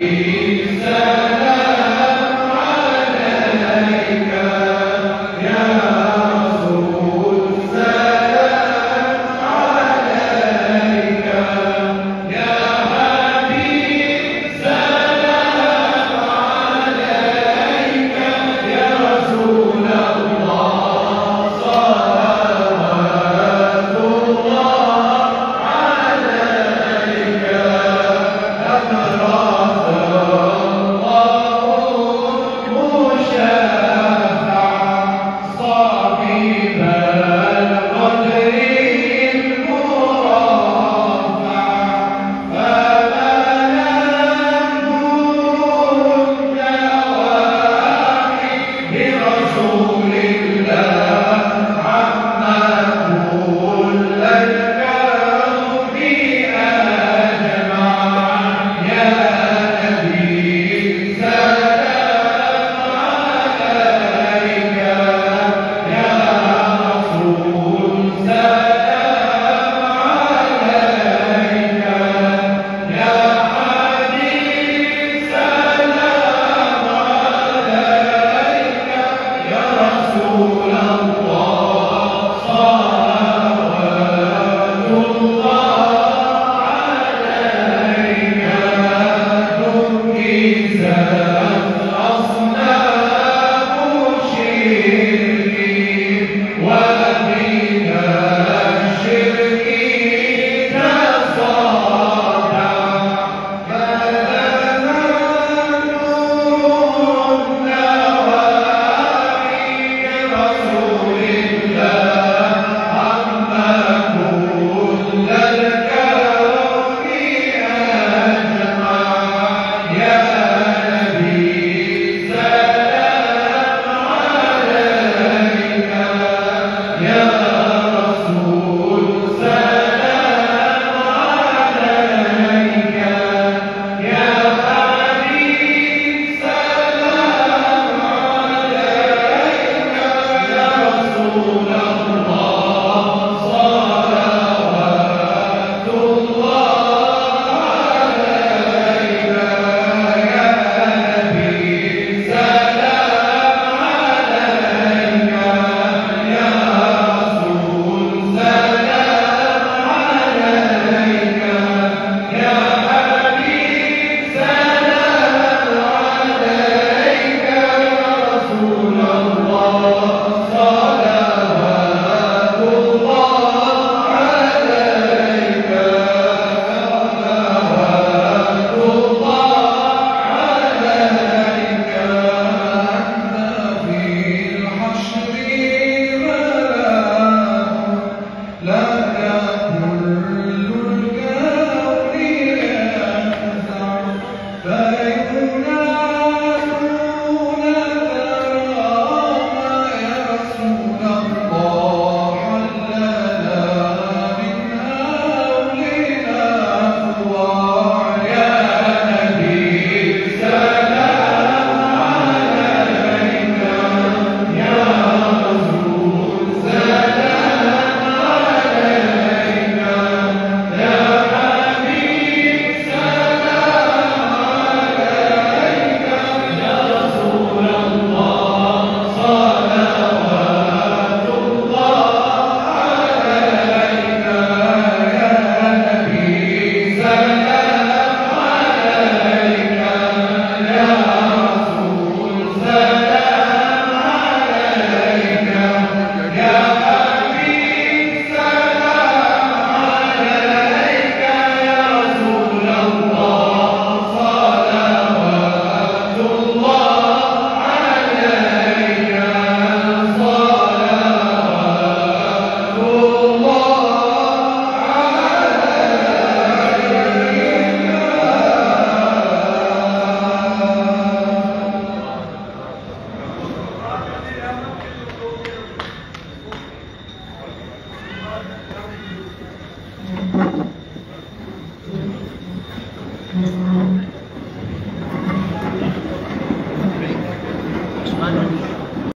Jesus. Jesus